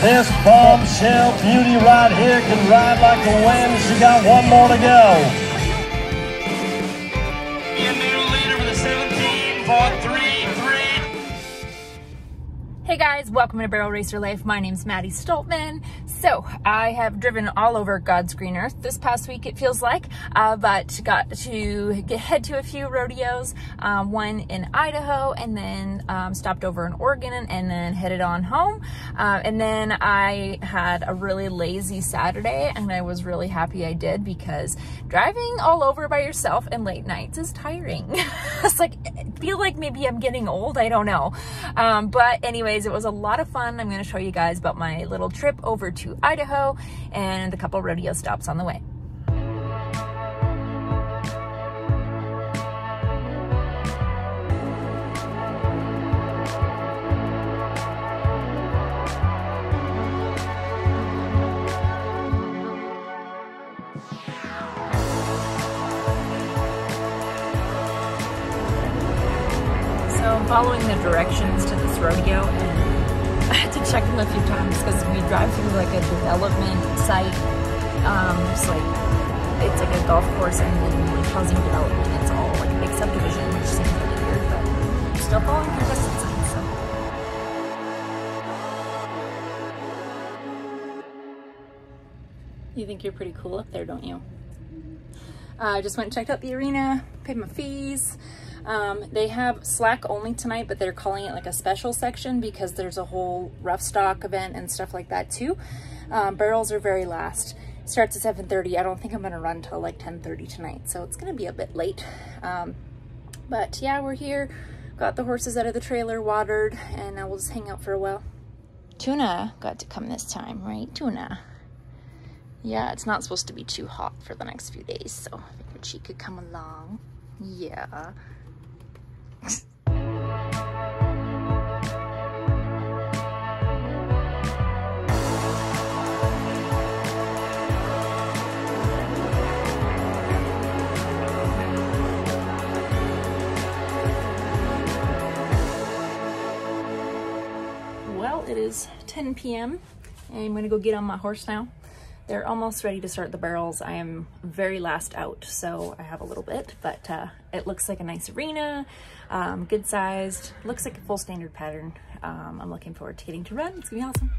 This bombshell beauty right here can ride like the wind. She got one more to go. Hey guys, welcome to Barrel Racer Life. My name's Maddi Stoltman. So I have driven all over God's green earth this past week, it feels like, uh, but got to get, head to a few rodeos, um, one in Idaho and then um, stopped over in Oregon and, then headed on home. Uh, and then I had a really lazy Saturday and I was really happy I did because driving all over by yourself and late nights is tiring. it's like, I feel like maybe I'm getting old. I don't know. Um, but anyways, it was a lot of fun. I'm going to show you guys about my little trip over to Idaho and a couple rodeo stops on the way. Following the directions to this rodeo and I had to check them a few times because we drive through like a development site. Um, it's like it's like a golf course and then like housing development. It's all like a big subdivision, which seems really weird, but still following the distance. You think you're pretty cool up there, don't you? I uh, just went and checked out the arena, paid my fees. Um, they have slack only tonight, but they're calling it like a special section because there's a whole rough stock event and stuff like that too. Um, barrels are very last. Starts at 7.30. I don't think I'm gonna run till like 10.30 tonight, so it's gonna be a bit late. Um, but yeah, we're here. Got the horses out of the trailer, watered, and now we'll just hang out for a while. Tuna got to come this time, right? Tuna. Yeah, it's not supposed to be too hot for the next few days, so she could come along. Yeah. Well, it is 10 p.m. and I'm gonna go get on my horse now. They're almost ready to start the barrels. I am very last out, so I have a little bit, but uh, it looks like a nice arena, um, good sized, looks like a full standard pattern. Um, I'm looking forward to getting to run. It's gonna be awesome.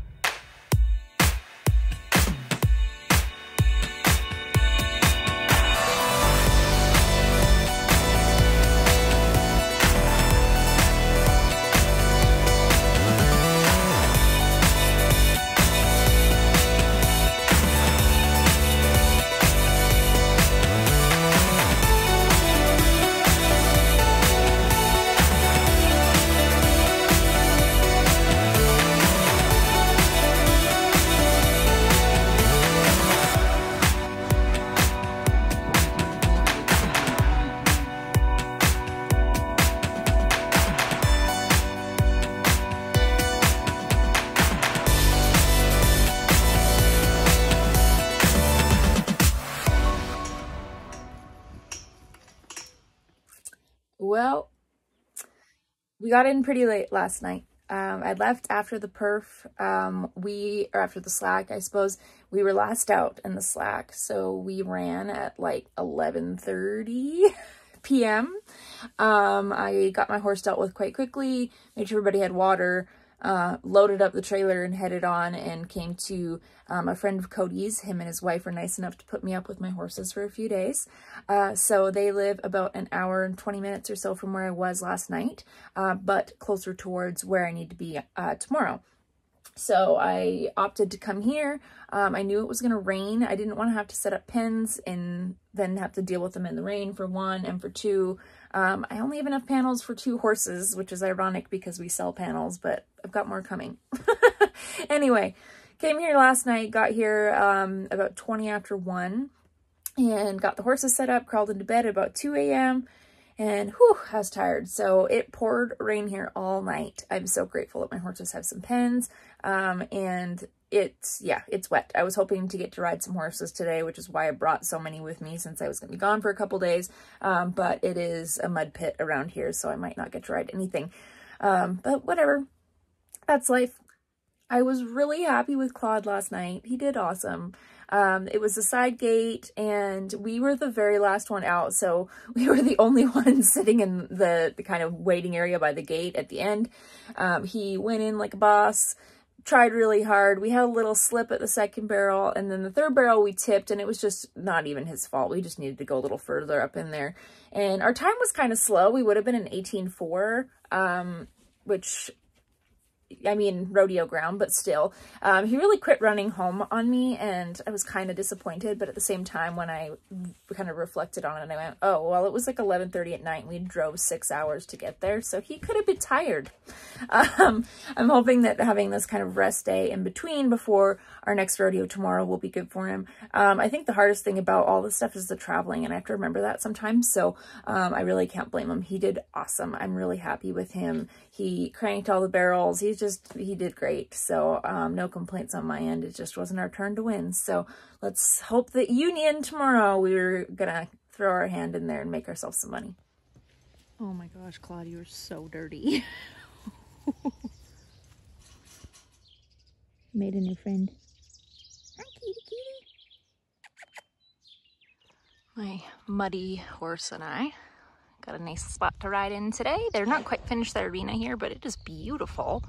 Well, we got in pretty late last night. Um, I left after the perf. Um, we, or after the slack, I suppose. We were last out in the slack. So we ran at like 11.30 p.m. Um, I got my horse dealt with quite quickly, made sure everybody had water, uh, loaded up the trailer and headed on and came to um, a friend of Cody's. Him and his wife were nice enough to put me up with my horses for a few days. Uh, so they live about an hour and 20 minutes or so from where I was last night, uh, but closer towards where I need to be uh, tomorrow. So I opted to come here. Um, I knew it was going to rain. I didn't want to have to set up pins and then have to deal with them in the rain for one and for two. Um, I only have enough panels for two horses, which is ironic because we sell panels, but I've got more coming. anyway, came here last night, got here um, about 20 after 1 and got the horses set up, crawled into bed about 2 a.m. And whew, I was tired. So it poured rain here all night. I'm so grateful that my horses have some pens. Um, and it's, yeah, it's wet. I was hoping to get to ride some horses today, which is why I brought so many with me since I was going to be gone for a couple days. Um, but it is a mud pit around here, so I might not get to ride anything. Um, but whatever. That's life. I was really happy with Claude last night. He did awesome. Um, it was a side gate and we were the very last one out. So we were the only ones sitting in the, the kind of waiting area by the gate at the end. Um, he went in like a boss, tried really hard. We had a little slip at the second barrel and then the third barrel we tipped and it was just not even his fault. We just needed to go a little further up in there. And our time was kind of slow. We would have been an 18.4, um, which I mean, rodeo ground, but still. Um, he really quit running home on me, and I was kind of disappointed, but at the same time, when I kind of reflected on it, and I went, oh, well, it was like 11.30 at night, and we drove six hours to get there, so he could have been tired. Um, I'm hoping that having this kind of rest day in between before our next rodeo tomorrow will be good for him. Um, I think the hardest thing about all this stuff is the traveling, and I have to remember that sometimes, so um, I really can't blame him. He did awesome. I'm really happy with him. He cranked all the barrels. He's just, he did great. So um, no complaints on my end. It just wasn't our turn to win. So let's hope that Union tomorrow, we're going to throw our hand in there and make ourselves some money. Oh my gosh, Claudia, you're so dirty. Made a new friend. Hi, kitty kitty. My muddy horse and I Got a nice spot to ride in today. They're not quite finished their arena here, but it is beautiful.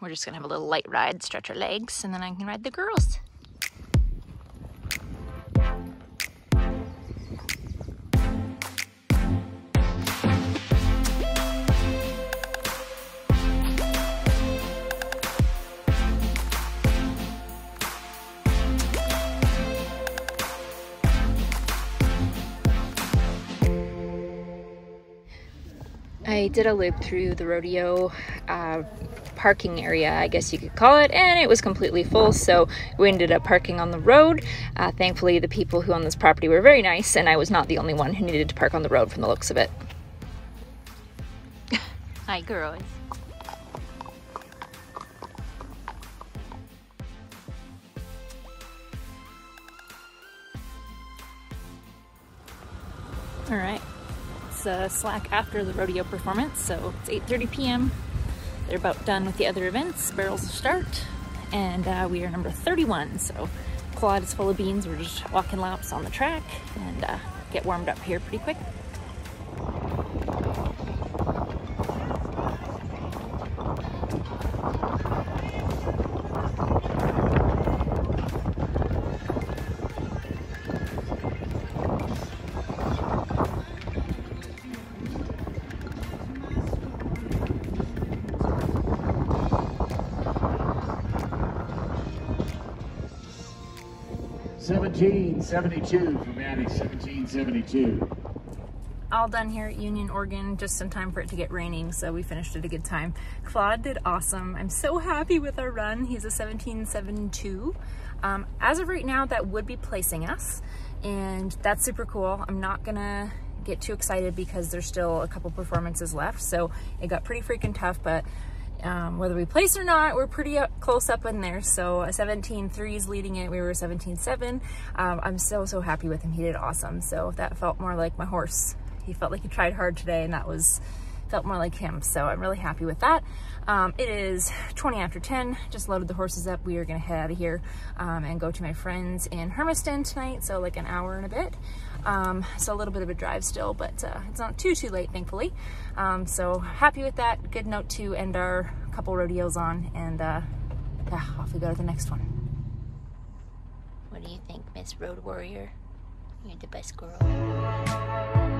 We're just gonna have a little light ride, stretch our legs, and then I can ride the girls. I did a loop through the rodeo uh, parking area, I guess you could call it, and it was completely full, so we ended up parking on the road. Uh, thankfully, the people who own this property were very nice, and I was not the only one who needed to park on the road from the looks of it. Hi, girls. All right it's uh, slack after the rodeo performance, so it's 8.30 p.m. They're about done with the other events, barrels start, and uh, we are number 31, so Claude is full of beans. We're just walking laps on the track and uh, get warmed up here pretty quick. 1772 for Maddi, 1772. All done here at Union, Oregon, just in time for it to get raining, so we finished at a good time. Claude did awesome. I'm so happy with our run. He's a 1772. Um, as of right now, that would be placing us, and that's super cool. I'm not gonna get too excited because there's still a couple performances left, so it got pretty freaking tough, but um, whether we place or not, we're pretty close up in there. So a 17.3 is leading it. We were 17.7. Um, I'm so, so happy with him. He did awesome. So that felt more like my horse. He felt like he tried hard today and that was felt more like him. So I'm really happy with that. Um, it is 20 after 10, just loaded the horses up. We are gonna head out of here um, and go to my friends in Hermiston tonight. So like an hour and a bit. Um, so a little bit of a drive still, but uh, it's not too, too late, thankfully. Um, so happy with that. Good note to end our couple rodeos on. And uh, yeah, off we go to the next one. What do you think, Miss Road Warrior? You're the best girl.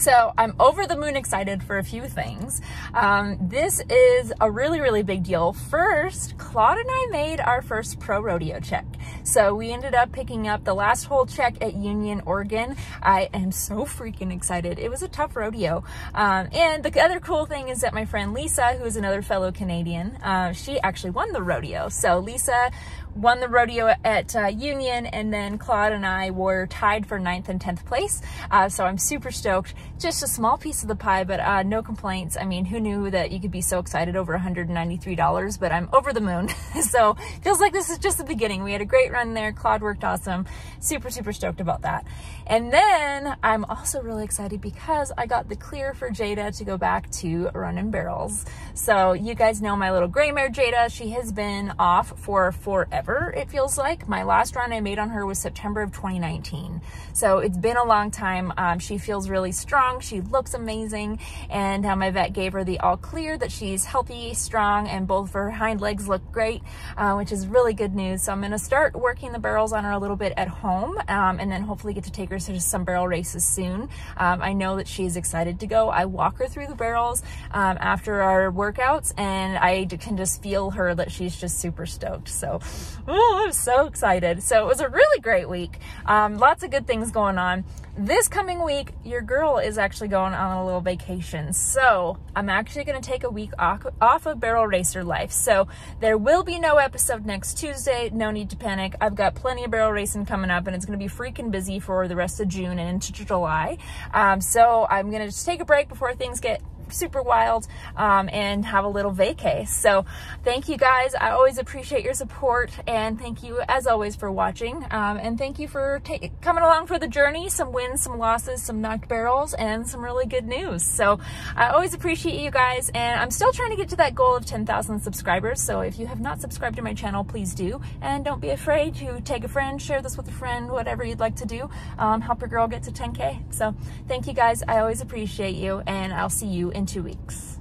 So I'm over the moon excited for a few things. Um, this is a really, really big deal. First, Claude and I made our first pro rodeo check. So we ended up picking up the last hole check at Union, Oregon. I am so freaking excited. It was a tough rodeo. Um, and the other cool thing is that my friend Lisa, who is another fellow Canadian, uh, she actually won the rodeo. So Lisa won the rodeo at uh, Union, and then Claude and I were tied for ninth and 10th place. Uh, so I'm super stoked. Just a small piece of the pie, but uh, no complaints. I mean, who knew that you could be so excited over $193, but I'm over the moon. so feels like this is just the beginning. We had a great run there. Claude worked awesome. Super, super stoked about that. And then I'm also really excited because I got the clear for Jada to go back to running barrels. So you guys know my little gray mare Jada. She has been off for forever it feels like. My last run I made on her was September of 2019. So it's been a long time. Um, she feels really strong. She looks amazing. And uh, my vet gave her the all clear that she's healthy, strong, and both of her hind legs look great, uh, which is really good news. So I'm going to start working the barrels on her a little bit at home um, and then hopefully get to take her to some barrel races soon. Um, I know that she's excited to go. I walk her through the barrels um, after our workouts and I can just feel her that she's just super stoked. So oh, I'm so excited. So it was a really great week. Um, lots of good things going on. This coming week, your girl is actually going on a little vacation. So I'm actually going to take a week off, off of Barrel Racer life. So there will be no episode next Tuesday. No need to panic. I've got plenty of barrel racing coming up and it's going to be freaking busy for the rest of June and into July. Um, so I'm going to just take a break before things get super wild um, and have a little vacay. So thank you guys. I always appreciate your support and thank you as always for watching. Um, and thank you for coming along for the journey. Some wins, some losses, some knocked barrels, and some really good news. So I always appreciate you guys. And I'm still trying to get to that goal of 10,000 subscribers. So if you have not subscribed to my channel, please do. And don't be afraid to take a friend, share this with a friend, whatever you'd like to do. Um, help your girl get to 10K. So thank you guys. I always appreciate you and I'll see you in two weeks.